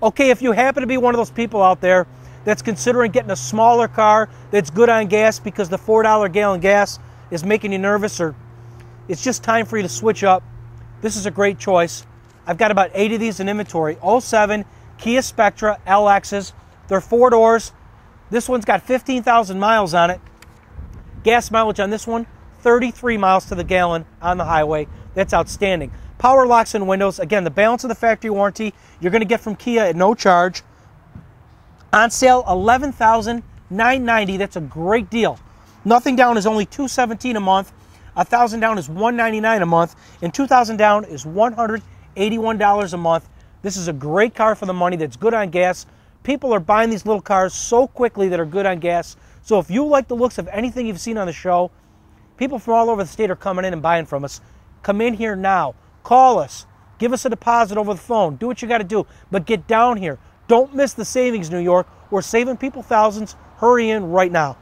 Okay, if you happen to be one of those people out there that's considering getting a smaller car that's good on gas because the $4 gallon gas is making you nervous or it's just time for you to switch up, this is a great choice. I've got about eight of these in inventory. 07 Kia Spectra LXs. They're four doors. This one's got 15,000 miles on it. Gas mileage on this one, 33 miles to the gallon on the highway. That's outstanding. Power locks and windows. Again, the balance of the factory warranty you're going to get from Kia at no charge. On sale, 11990 That's a great deal. Nothing down is only 217 a month. A thousand down is 199 a month, and 2,000 down is 181 dollars a month. This is a great car for the money. That's good on gas. People are buying these little cars so quickly that are good on gas. So if you like the looks of anything you've seen on the show, people from all over the state are coming in and buying from us. Come in here now. Call us. Give us a deposit over the phone. Do what you got to do. But get down here. Don't miss the savings, New York. We're saving people thousands. Hurry in right now.